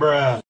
Bruh.